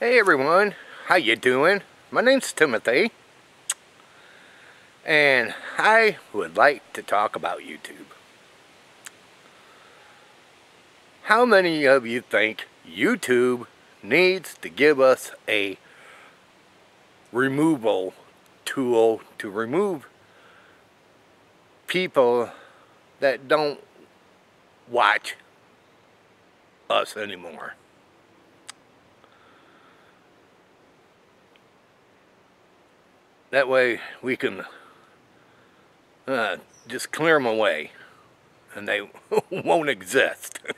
Hey everyone, how you doing? My name's Timothy and I would like to talk about YouTube. How many of you think YouTube needs to give us a removal tool to remove people that don't watch us anymore? That way we can uh, just clear them away and they won't exist.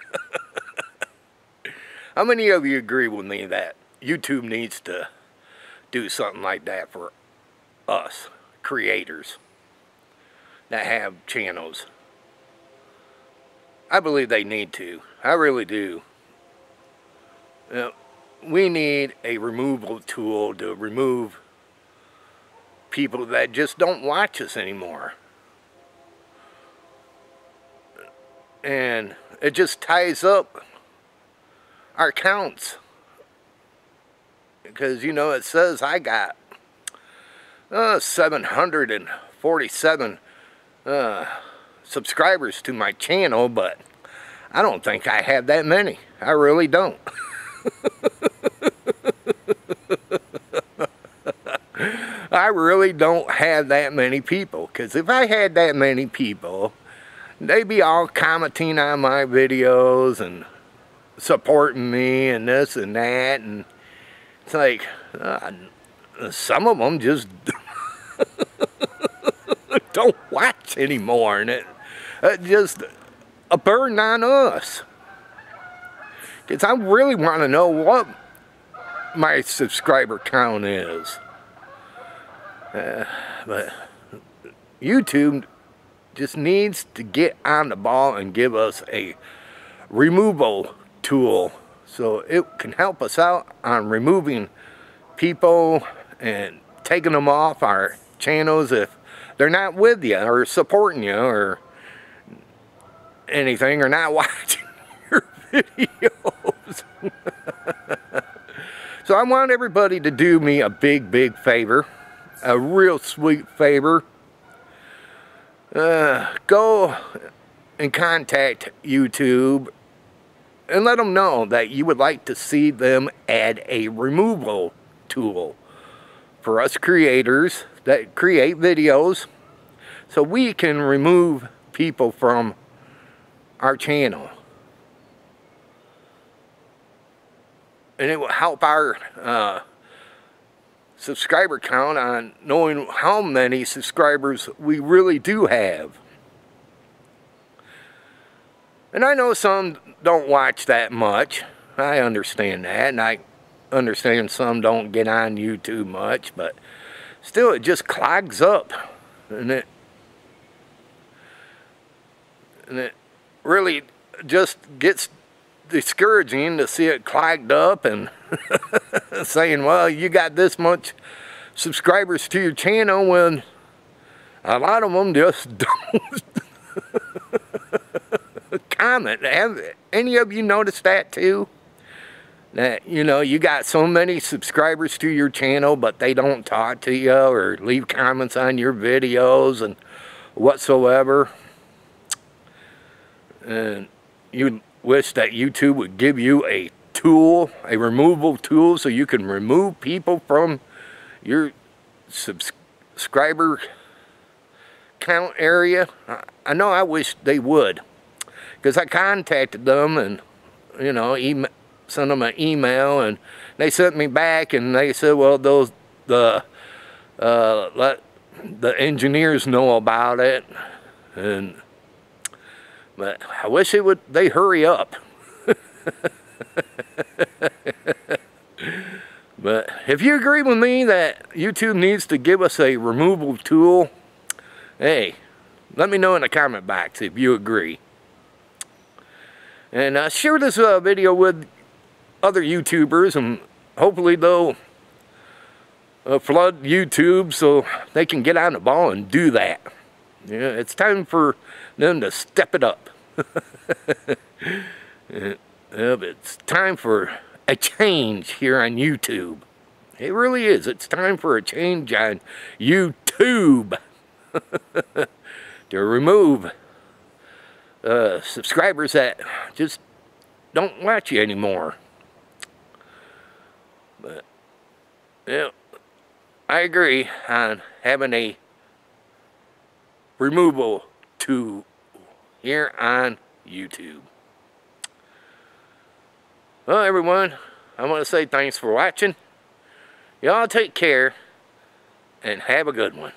How many of you agree with me that YouTube needs to do something like that for us, creators that have channels? I believe they need to. I really do. You know, we need a removal tool to remove people that just don't watch us anymore. And it just ties up our counts. Because, you know, it says I got uh, 747 uh, subscribers to my channel, but I don't think I have that many. I really don't. I really don't have that many people. Because if I had that many people, they'd be all commenting on my videos and supporting me and this and that. And it's like, uh, some of them just don't watch anymore. And it, it just a burden on us. Because I really want to know what my subscriber count is. Uh, but YouTube just needs to get on the ball and give us a removal tool so it can help us out on removing people and taking them off our channels if they're not with you or supporting you or anything or not watching your videos. so I want everybody to do me a big, big favor a real sweet favor. Uh, go and contact YouTube and let them know that you would like to see them add a removal tool for us creators that create videos so we can remove people from our channel. And it will help our uh, subscriber count on knowing how many subscribers we really do have. And I know some don't watch that much. I understand that. And I understand some don't get on YouTube much. But still, it just clogs up. And it, and it really just gets discouraging to see it clogged up and saying, well, you got this much subscribers to your channel when a lot of them just don't comment. Have any of you noticed that too? That, you know, you got so many subscribers to your channel, but they don't talk to you or leave comments on your videos and whatsoever. And you wish that YouTube would give you a tool, a removal tool, so you can remove people from your subscriber count area. I know I wish they would. Because I contacted them and, you know, email, sent them an email and they sent me back and they said, well, those, the, uh, let the engineers know about it. And but I wish it would they hurry up. but if you agree with me that YouTube needs to give us a removal tool, hey, let me know in the comment box if you agree. And uh, share this uh, video with other YouTubers and hopefully they'll uh, flood YouTube so they can get on the ball and do that. Yeah, it's time for them to step it up. it's time for a change here on YouTube. It really is. It's time for a change on YouTube. to remove uh, subscribers that just don't watch you anymore. But, yeah, I agree on having a removal to here on YouTube. Well, everyone, I want to say thanks for watching. Y'all take care and have a good one.